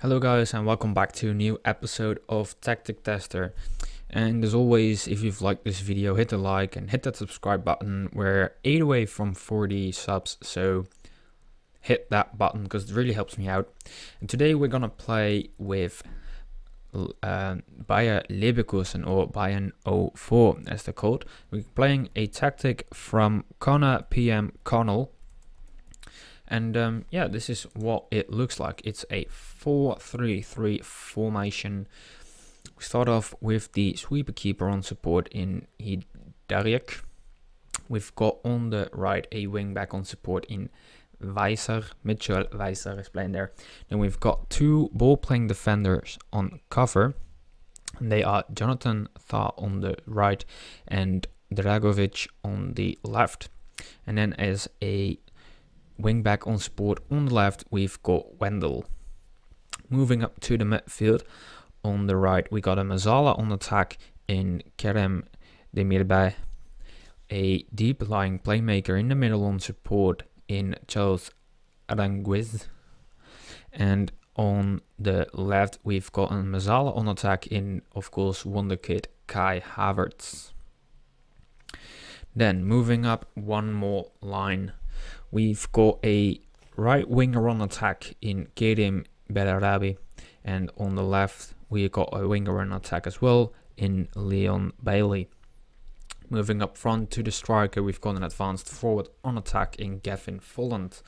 Hello guys and welcome back to a new episode of Tactic Tester. And as always, if you've liked this video, hit the like and hit that subscribe button. We're 8 away from 40 subs, so hit that button because it really helps me out. And today we're gonna play with uh, Bayer Leverkusen or Bayern 04 as they're called. We're playing a tactic from Connor PM Connell and um, yeah, this is what it looks like. It's a 4-3-3 formation. We start off with the sweeper keeper on support in Hidariak. We've got on the right a wing back on support in Weiser, Mitchell Weiser is playing there. Then we've got two ball playing defenders on cover. And they are Jonathan Tah on the right and Dragovic on the left. And then as a wing back on support on the left, we've got Wendell. Moving up to the midfield on the right, we got a Mezzala on attack in Kerem Demirbay. A deep lying playmaker in the middle on support in Charles Aranguiz. And on the left, we've got a Mezzala on attack in, of course, Wonderkid Kai Havertz. Then moving up one more line We've got a right winger on attack in Karim Bellarabi, and on the left we got a winger on attack as well in Leon Bailey. Moving up front to the striker, we've got an advanced forward on attack in Kevin Volland.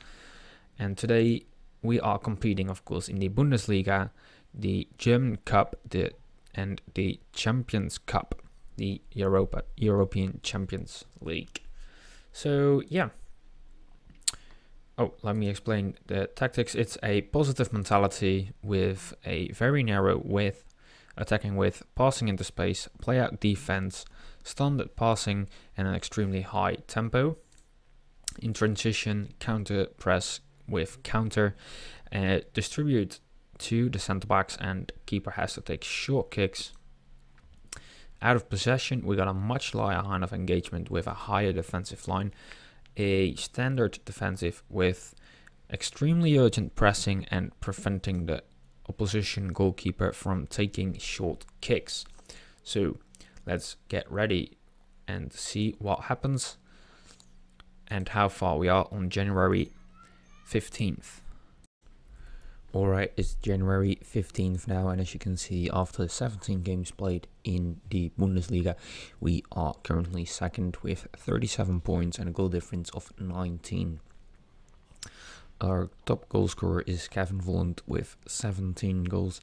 And today we are competing, of course, in the Bundesliga, the German Cup, the and the Champions Cup, the Europa European Champions League. So yeah, Oh, let me explain the tactics. It's a positive mentality with a very narrow width, attacking with passing into space, play out defense, standard passing, and an extremely high tempo. In transition, counter press with counter, uh, distribute to the center backs, and keeper has to take short kicks. Out of possession, we got a much lower line of engagement with a higher defensive line a standard defensive with extremely urgent pressing and preventing the opposition goalkeeper from taking short kicks. So let's get ready and see what happens and how far we are on January 15th. Alright, it's January 15th now, and as you can see, after 17 games played in the Bundesliga, we are currently second with 37 points and a goal difference of 19. Our top goal scorer is Kevin Volland with 17 goals.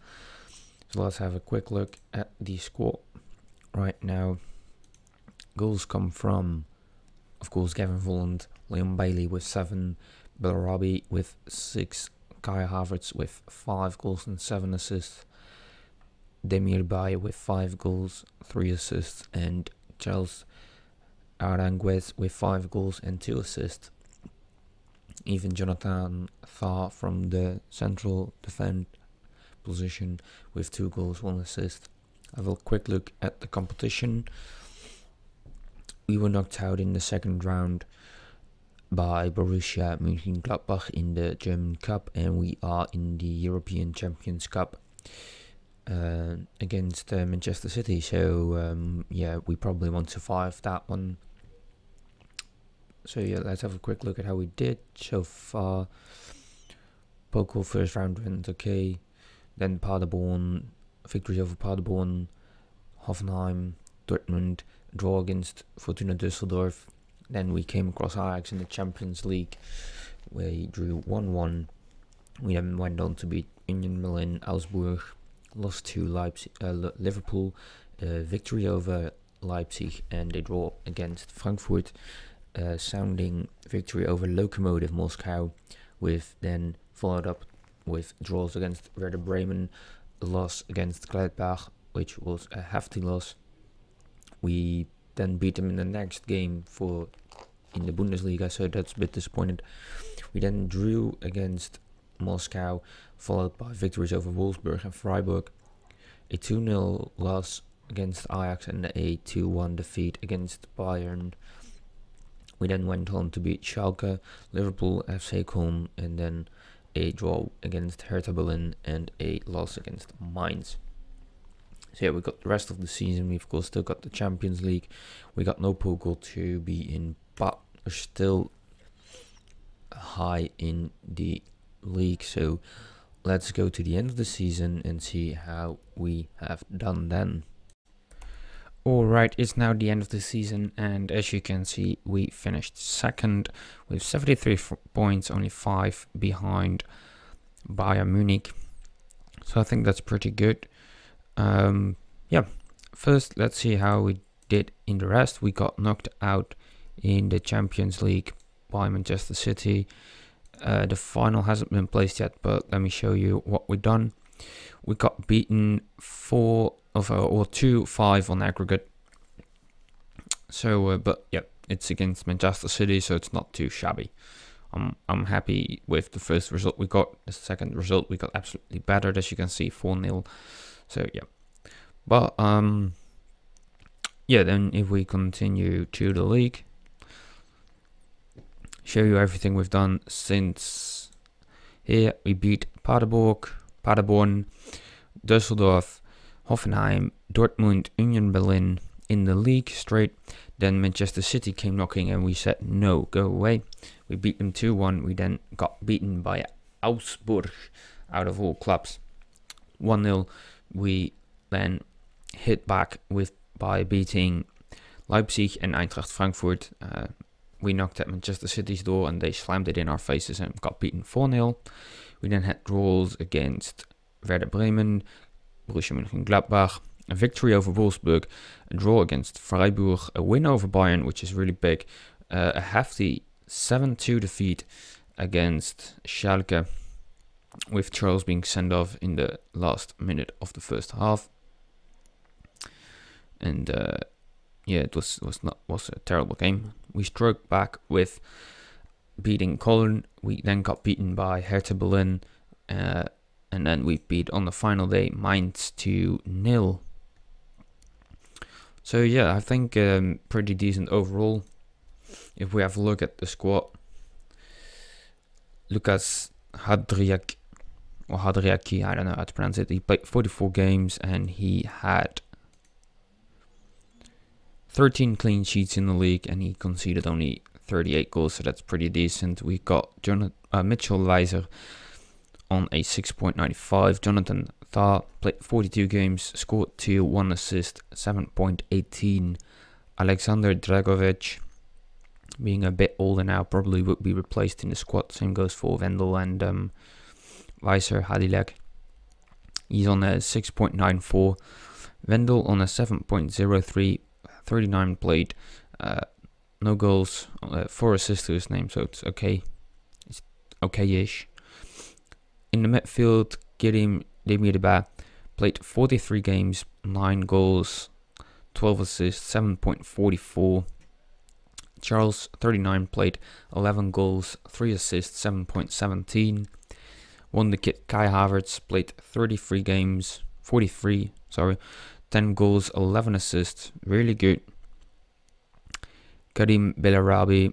So let's have a quick look at the squad right now. Goals come from, of course, Kevin Volland, Leon Bailey with 7, Bellarabi with 6, Kai Havertz with 5 goals and 7 assists. Demirbay with 5 goals, 3 assists. And Charles Aranguiz with 5 goals and 2 assists. Even Jonathan Tah from the central defend position with 2 goals, 1 assist. Have a quick look at the competition. We were knocked out in the second round by Borussia Mönchengladbach in the German Cup, and we are in the European Champions Cup uh, against uh, Manchester City. So um, yeah, we probably won't survive that one. So yeah, let's have a quick look at how we did so far. Pokal first round went okay, then Paderborn victory over Paderborn, Hoffenheim, Dortmund draw against Fortuna Düsseldorf then we came across Ajax in the Champions League, where he drew 1 1. We then went on to beat Union Berlin, Augsburg, lost to Leipzig, uh, Liverpool, uh, victory over Leipzig, and a draw against Frankfurt, uh, sounding victory over Lokomotiv Moscow, with then followed up with draws against Werder Bremen, loss against Gladbach, which was a hefty loss. We then beat them in the next game for in the Bundesliga, so that's a bit disappointed. We then drew against Moscow, followed by victories over Wolfsburg and Freiburg, a 2 0 loss against Ajax, and a 2 1 defeat against Bayern. We then went on to beat Schalke, Liverpool, FC Köln, and then a draw against Hertha Berlin and a loss against Mainz. So yeah, we've got the rest of the season. We've of course still got the Champions League. We got no pool to be in, but we're still high in the league. So let's go to the end of the season and see how we have done then. Alright, it's now the end of the season, and as you can see, we finished second with 73 points, only 5 behind Bayern Munich. So I think that's pretty good. Um, yeah, first let's see how we did in the rest. We got knocked out in the Champions League by Manchester City. Uh, the final hasn't been placed yet, but let me show you what we've done. We got beaten four of uh, or two five on aggregate. So, uh, but yeah, it's against Manchester City, so it's not too shabby. I'm I'm happy with the first result we got. The second result we got absolutely battered, as you can see, four 0 So yeah, but um, yeah. Then if we continue to the league, show you everything we've done since here. We beat Paderborn, Paderborn, Düsseldorf, Hoffenheim, Dortmund, Union Berlin in the league straight. Then Manchester City came knocking and we said, no, go away. We beat them 2 1. We then got beaten by Augsburg out of all clubs. 1 0. We then hit back with by beating Leipzig and Eintracht Frankfurt. Uh, we knocked at Manchester City's door and they slammed it in our faces and got beaten 4 0. We then had draws against Werder Bremen, Borussia Mönchengladbach, a victory over Wolfsburg, a draw against Freiburg, a win over Bayern, which is really big, uh, a hefty 7 2 defeat against Schalke, with Charles being sent off in the last minute of the first half. And uh, yeah, it was was not was a terrible game. We struck back with beating Cologne. We then got beaten by Hertha Berlin, uh, and then we beat on the final day Mainz to nil. So yeah, I think um, pretty decent overall. If we have a look at the squad, Lucas Hadriak or Hadriaki, I don't know how to pronounce it. He played 44 games and he had 13 clean sheets in the league, and he conceded only 38 goals, so that's pretty decent. We got Jonathan, uh, Mitchell Weiser on a 6.95. Jonathan Tah played 42 games, scored 2, 1 assist, 7.18. Alexander Dragovic, being a bit older now, probably would be replaced in the squad. Same goes for Wendell and um, Weiser Hadilek. He's on a 6.94. Wendell on a 7.03. 39 played, uh, no goals, uh, four assists to his name, so it's okay. It's okay-ish. In the midfield, Kerem Demirbay played 43 games, 9 goals, 12 assists, 7.44. Charles, 39, played 11 goals, 3 assists, 7.17. Wonderkid Kai Havertz played 33 games, 43, sorry, 10 goals, 11 assists, really good. Karim Bellarabi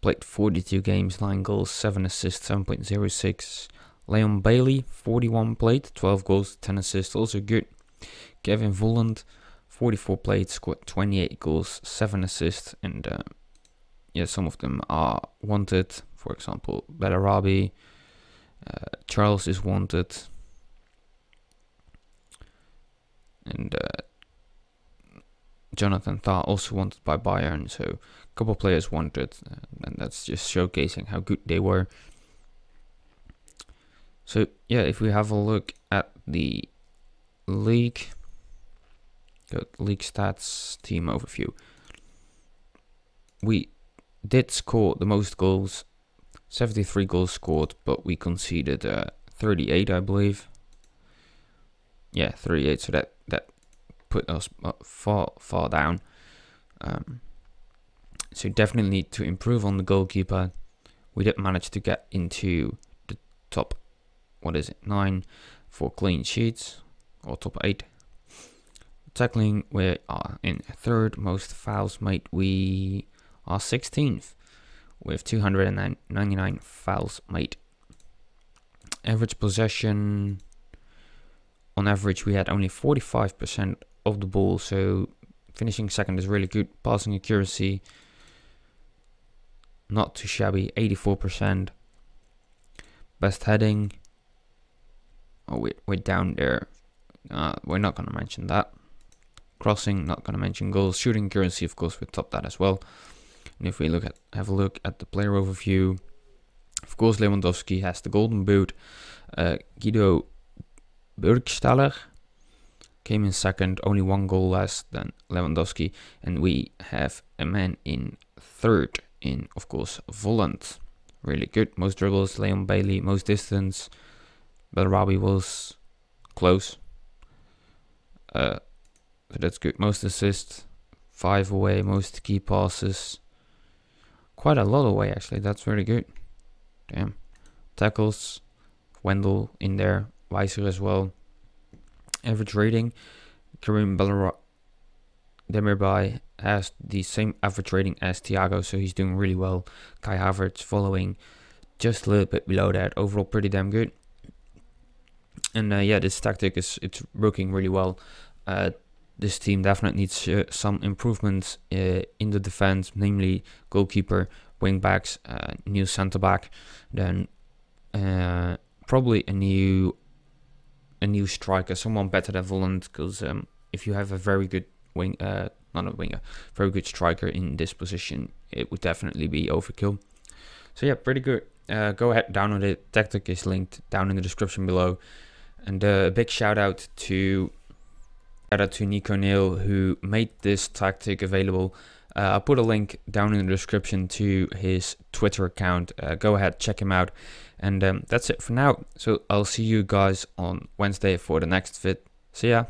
played 42 games, 9 goals, 7 assists, 7.06. Leon Bailey, 41 played, 12 goals, 10 assists, also good. Kevin Volland, 44 played, scored 28 goals, 7 assists, and uh, yeah, some of them are wanted. For example, Bellarabi, uh, Charles is wanted, and uh, Jonathan Tah also wanted by Bayern. So a couple players wanted, uh, and that's just showcasing how good they were. So yeah, if we have a look at the league, go league stats, team overview. We did score the most goals, 73 goals scored, but we conceded uh, 38, I believe. Yeah, 38. So that that put us uh, far far down. Um, so definitely need to improve on the goalkeeper. We didn't manage to get into the top, what is it, nine for clean sheets or top eight. Tackling, we are in third most fouls made. We are 16th with 299 fouls made. average possession, on average, we had only 45% of the ball, so finishing second is really good. Passing accuracy, not too shabby, 84%. Best heading, oh, we're, we're down there. Uh, we're not going to mention that. Crossing, not going to mention goals. Shooting accuracy, of course, we top that as well. And if we look at have a look at the player overview, of course, Lewandowski has the golden boot. Uh, Guido Burgstaller came in second, only one goal less than Lewandowski, and we have a man in third in, of course, Volland. Really good. Most dribbles, Leon Bailey. Most distance, Bellarabi was close. Uh, so that's good. Most assists, five away. Most key passes, quite a lot away actually. That's really good. Damn. Tackles, Wendell in there, Weiser as well. Average rating, Karim Belleroy Demirbay has the same average rating as Thiago, so he's doing really well. Kai Havertz following just a little bit below that. Overall, pretty damn good. And uh, yeah, this tactic is it's working really well. Uh, this team definitely needs uh, some improvements uh, in the defense, namely goalkeeper, wing backs, uh, new centre back, then uh, probably a new a new striker, someone better than Volland, because um, if you have a very good wing, uh, not a winger, very good striker in this position, it would definitely be overkill. So yeah, pretty good. Uh, go ahead, download it. Tactic is linked down in the description below. And a big shout out to shout out to Nichonaill who made this tactic available. Uh, I'll put a link down in the description to his Twitter account. Uh, go ahead, check him out. And um, that's it for now. So I'll see you guys on Wednesday for the next vid. See ya.